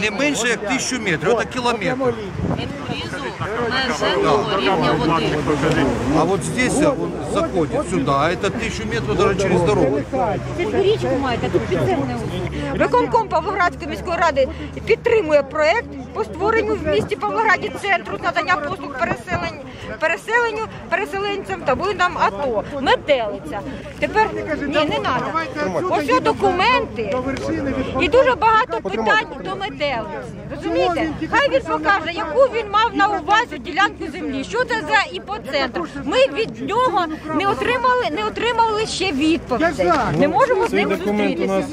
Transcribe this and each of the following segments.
не менше як тисячу метрів, це кілометр. А вот здесь он заходит сюда, а это тысячу метров даже через дорогу. Це річку маєте, тут підземне. Виконком Павлоградської міської ради підтримує проект по створенню в місті Павлограді центру з надання послуг переселень, переселенню, переселенцям та воїнам АТО. Метелиця. Тепер ні, не треба. Ось документи і дуже багато питань до метелиці. Розумієте? Хай він покаже, яку він мав на увазі ділянку землі. Що це за іпоцентр? Ми від нього не отримали, не отримали ще відповідей. Не можемо з ним зустрітися.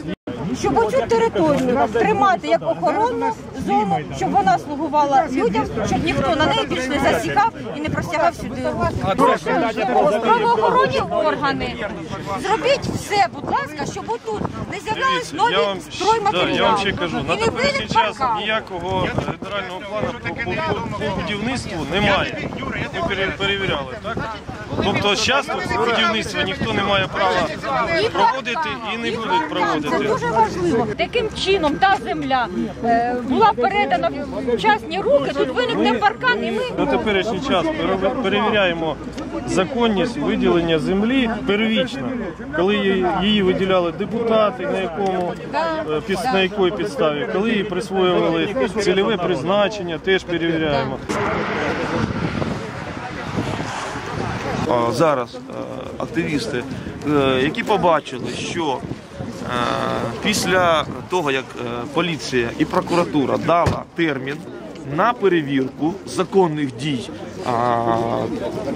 Щоб оцю територію тримати як охоронну зону, щоб вона слугувала людям, щоб ніхто на неї більш не засікав і не простягав сюди. Правоохоронні органи. Зробіть все, будь ласка, щоб отут не з'являлись нові стройматеріали. я вам ще кажу, на теперішній час ніякого генерального плану по, по, по, по будівництву немає. Ми перевіряли, так? Тобто зараз тут будівництво ніхто не має права проводити і не будуть проводити. Важливо. Таким чином та земля е, була передана в частні руки, тут виникне паркан, і ми На теперішній час перевіряємо законність виділення землі первічно, коли її- виділяли депутати, на якому е, на якої підставі, коли її присвоювали цільове призначення, теж перевіряємо. Зараз е, активісти, які побачили, що після того, як е, поліція і прокуратура дала термін на перевірку законних дій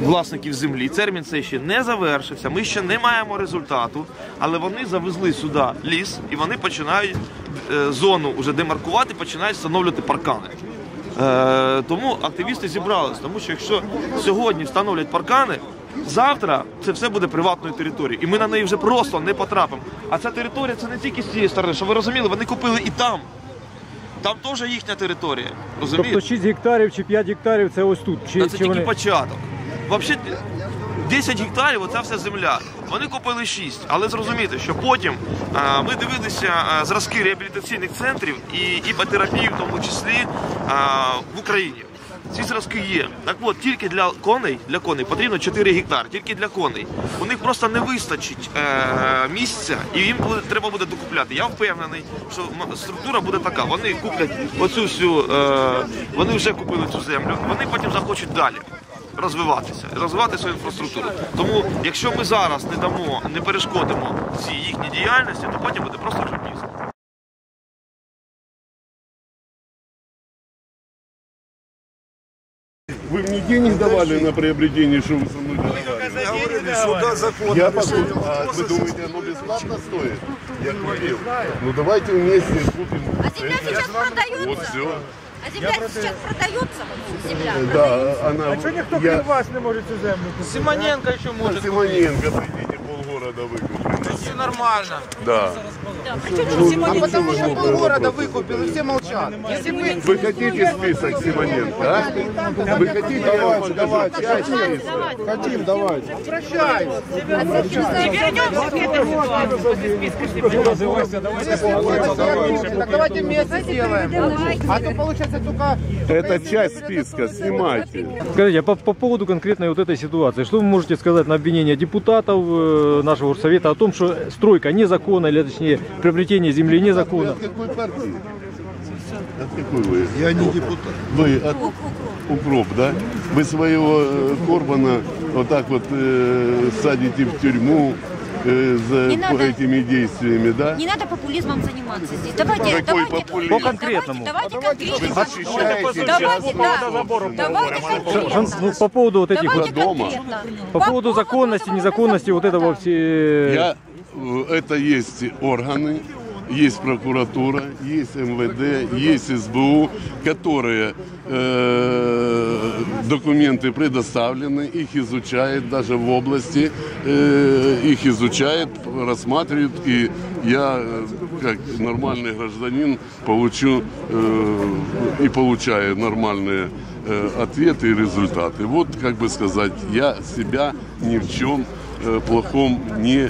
власників землі, термін цей ще не завершився. Ми ще не маємо результату, але вони завезли сюди ліс і вони починають е, зону вже демаркувати, починають встановлювати паркани. Е, тому активісти зібрались, тому що якщо сьогодні встановлять паркани, завтра це все буде приватною територією, і ми на неї вже просто не потрапимо. А ця територія це не тільки з цієї сторони, що ви розуміли, вони купили і там. Там теж їхня територія. Розумієте? Тобто 6 гектарів чи 5 гектарів це ось тут. Чи, Та це чи тільки вони... початок. Взагалі 10 гектарів оця вся земля. Вони купили 6. Але зрозумійте, що потім а, ми дивилися а, зразки реабілітаційних центрів і іпотерапії, в тому числі а, в Україні. Ці зразки є. Так от, тільки для коней, для коней потрібно 4 гектари, тільки для коней. У них просто не вистачить е, місця, і їм буде, треба буде докупляти. Я впевнений, що структура буде така. Вони куплять оцю всю, е, вони вже купили цю землю, вони потім захочуть далі розвиватися, розвивати свою інфраструктуру. Тому, якщо ми зараз не дамо, не перешкодимо цій їхній діяльності, то потім буде просто вже Вы мне денег давали на приобретение, что вы со мной договаривались? Я покупил. А вы думаете, оно бесплатно стоит? Я купил. Ну давайте вместе купим. А земля сейчас продается. Вот все. А земля сейчас продается. Земля. Да, она... Що ніхто я... крім вас не може цю землю купити? Симоненко еще может. Симоненко, придите, полгорода выкупил. Все нормально. Да. А потому что полгорода выкупил, и все молчат. Если бы Вы хотите список Симоненко, а? Вы хотите, я вам покажу часть списка? хотим, давайте. Прощайте. Так давайте вместе сделаем. А то получается только... Это часть списка, снимайте. Скажите, а по, по поводу конкретной вот этой ситуации, что вы можете сказать на обвинение депутатов э, нашего совета о том, что стройка незаконна, или точнее приобретение земли незаконно? От какой партии? От какой вы? Я не депутат. Вы от укроп, да? Вы своего э, Корбана вот так вот э, садите в тюрьму э, за Не надо. этими действиями, да? Не надо популизмом заниматься здесь. Давайте, Какой давайте, популизм? По конкретному. Давайте, давайте конкретно. защищаете Давайте, да. собственность. Давайте конкретно. ну, по поводу вот этих вот, дома. конкретно. по поводу законности, незаконности вот этого все... Я, э, это есть органы, есть прокуратура, есть МВД, есть СБУ, которые э, документы предоставлены, их изучают даже в области, э, их изучают, рассматривают, и я, как нормальный гражданин, получу э, и получаю нормальные э, ответы и результаты. Вот, как бы сказать, я себя ни в чем э, плохом не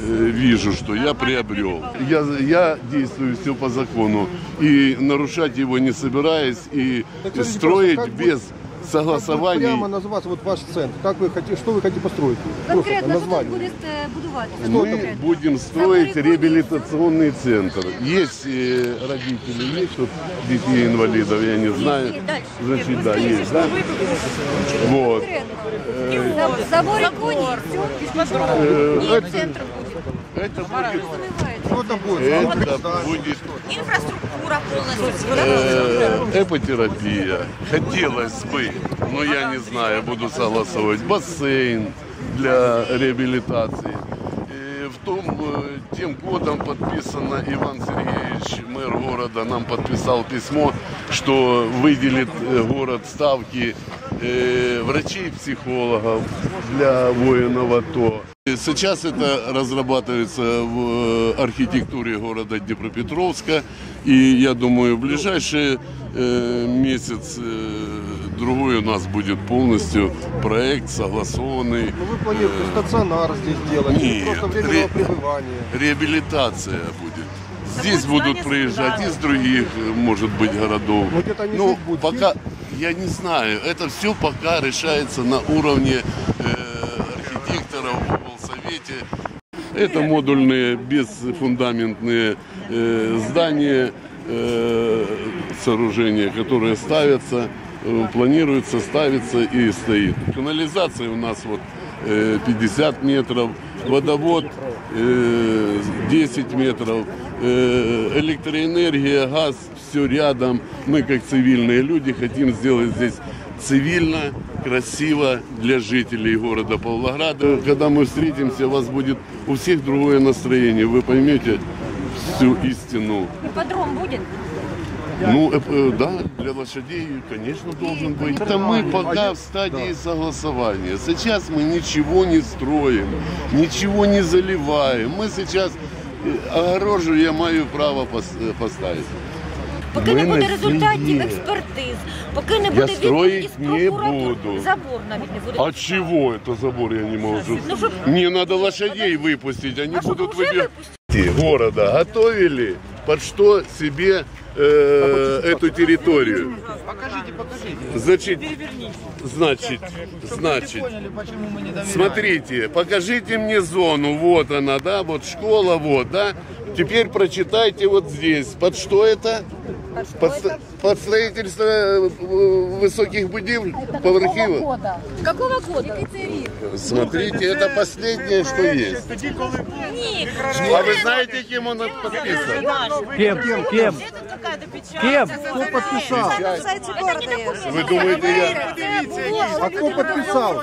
вижу, что я приобрел. Я, я действую все по закону и нарушать его не собираюсь и скажите, строить просто как без Как согласований. прямо называться вот ваш центр? Как вы хотите, что вы хотите построить? Конкретно название. будете будувати? Мы будем строить реабилитационный центр. Есть э, родители, есть тут детей инвалидов, я не знаю. Значит, да, есть, да? Вот. Забор коні. Э, Это, это будет, Что там будет? это будет Інфраструктура повністю. э, эпотерапия. Хотелось бы, но я не знаю, буду согласовывать. Бассейн для реабилитации. В том, э, тем годом подписано Иван Сергеевич, мэр города, нам подписал письмо, что выделит э, город ставки э, врачей, психологов для воинов АТО. И Сейчас это разрабатывается в э, архитектуре города Днепропетровска. И я думаю, в ближайший э, месяц, э, другой у нас будет полностью проект согласованный. Ну, вы планируете стационар здесь делать? или Нет, просто временного ре- пребывания? Реабилитация будет. Здесь будут приезжать из других, э, может быть, городов. Ну, где-то они Ну, пока, я не знаю, это все пока решается на уровне э, облсовете. Это модульные бесфундаментные э, здания, э, сооружения, которые ставятся, э, планируется, ставится и стоит. Канализация у нас вот э, 50 метров, водовод э, 10 метров, э, электроэнергия, газ, все рядом. Мы как цивильные люди хотим сделать здесь цивильно, красиво для жителей города Павлограда. Когда мы встретимся, у вас будет у всех другое настроение. Вы поймете всю истину. Іпподром буде? Ну, э, э, да, для лошадей, конечно, должен быть. Это мы пока в стадии согласования. Сейчас мы ничего не строим, ничего не заливаем. Мы сейчас э, огорожу я маю право э, поставить. Поки не Ми буде на результатів землі. експертиз, поки не буде строїть відповіді з не прокуратури, буду. забор навіть не буде. А чего это забор я не могу? Ну, чтоб- Мне надо лошадей выпустить, они А чтоб будут уже выбирать. Города готовили под что себе э, эту территорию. Покажите, покажите. Значит, значит, значит, смотрите, покажите мне зону, вот она, да, вот школа, вот, да. Теперь прочитайте вот здесь, под что это? Под, ст- под строительство э, высоких будивель, поверхів. Какого года? Смотрите, это последнее, что есть. А вы знаете, кем он подписан? Кем? Кем? Кем? Кто подписал? Вы думаете, я А кто подписал?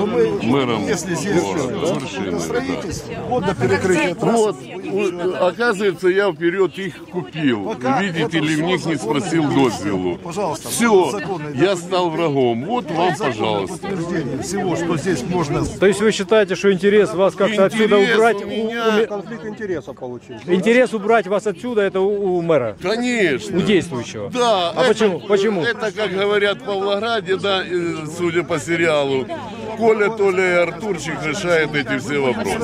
Э, мэром Если здесь города, Вершины, да. строительство, вот до перекрытия трассы. Вот, у- оказывается, я вперед их купил. Видите ли, в них не спросил дозвелу. Пожалуйста, Все, я стал врагом. Вот вам, пожалуйста. всего, что здесь можно То есть вы считаете, что интерес вас как-то отсюда убрать? у меня- конфликт интересов получить. Интерес убрать вас отсюда, это у, у мэра, Конечно. у действующего. Да. А это- почему? Почему? Это, как говорят в Павлограде, да, судя по сериалу, Коля, Толя и Артурчик решают эти все вопросы.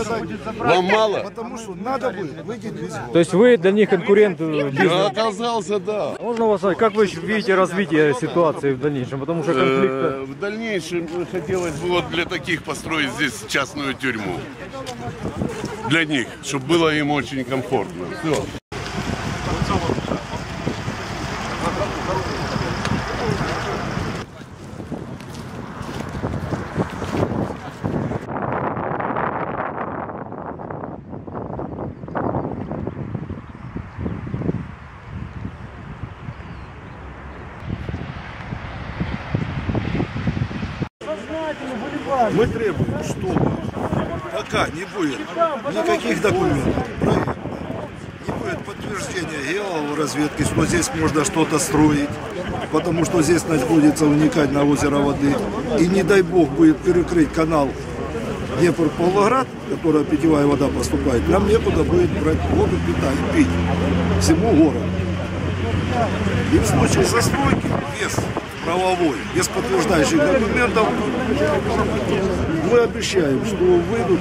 Вам мало? Потому что надо будет То есть вы для них конкурент э, Я бизнеса. оказался, да. Можно вас, спросить, как вы видите развитие ситуации в дальнейшем? Потому что конфликт... Э, В дальнейшем хотелось бы вот для таких построить здесь частную тюрьму. Для них, чтобы было им очень комфортно. Все. Мы требуем, чтобы пока не будет никаких документов, не будет подтверждения геологоразведки, что здесь можно что-то строить, потому что здесь находится уникальное озеро воды, и не дай бог будет перекрыть канал Днепр-Павлоград, которая питьевая вода поступает, нам некуда будет брать воду питать, пить. Всему городу. И в случае застройки без правовой, без подтверждающих документов, мы обещаем, что выйдут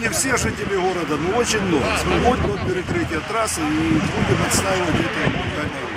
не все жители города, но очень много. Смогут перекрытие трассы и будем отстаивать это локальное